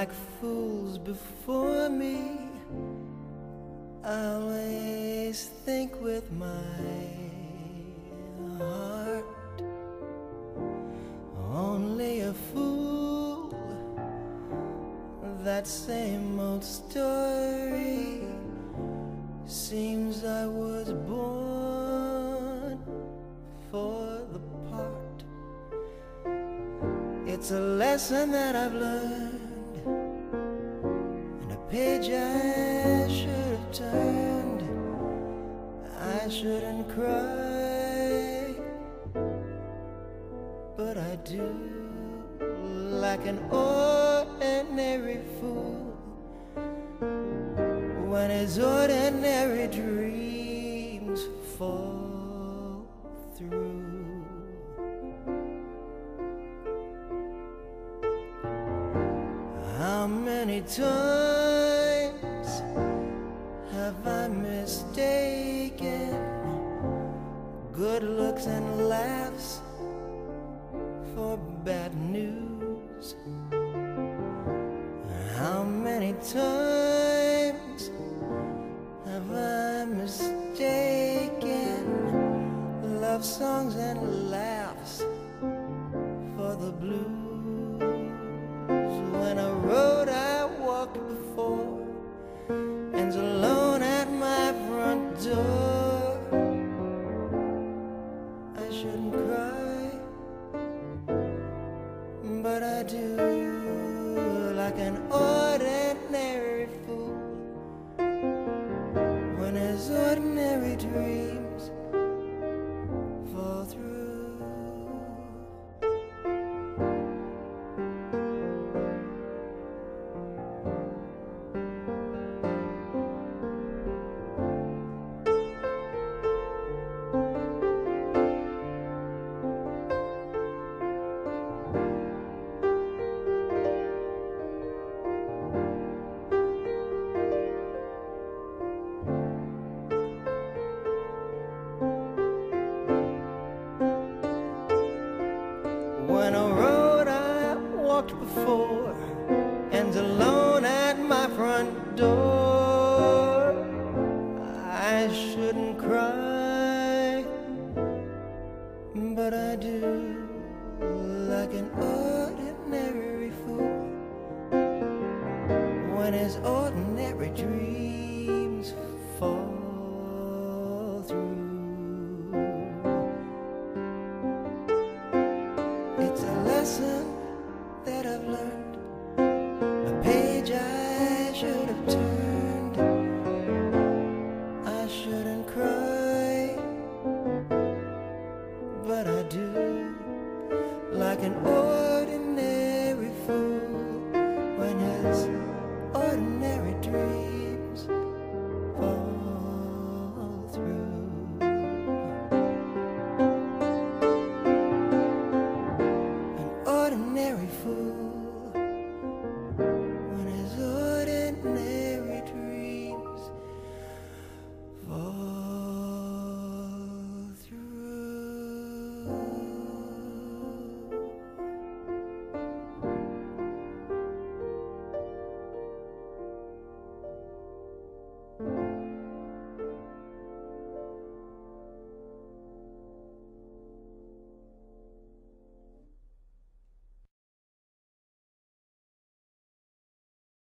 like fools before me. I always think with my heart. Only a fool, that same old story. Seems I was born for the part. It's a lesson that I've learned, page I should have turned. I shouldn't cry, but I do, like an ordinary fool when his ordinary dreams fall through. How many times have I mistaken good looks and laughs for bad news? How many times have I mistaken love songs and an ordinary before and alone at my front door, I shouldn't cry, but I do like an ordinary fool when his ordinary dreams fall through. It's a lesson that I've learned, a page I should have turned. I should have.